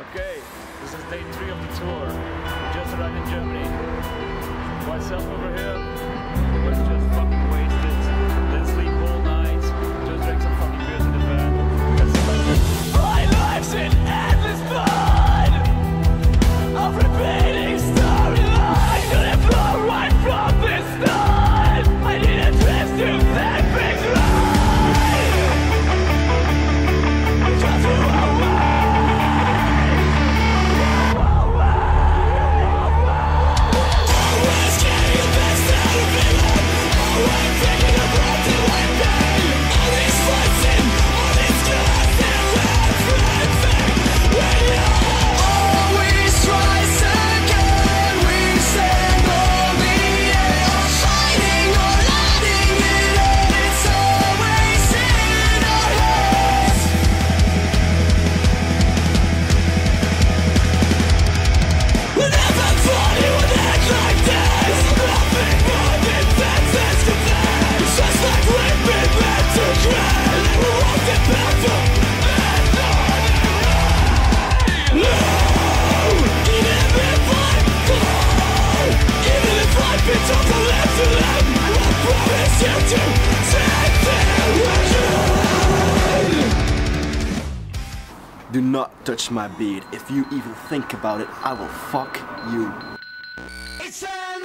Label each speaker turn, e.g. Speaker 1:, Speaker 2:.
Speaker 1: Okay, this is day three of the tour. We just arrived in Germany. Myself over here.
Speaker 2: Do not touch my beard. If you even think about it, I will fuck you.
Speaker 3: It's an!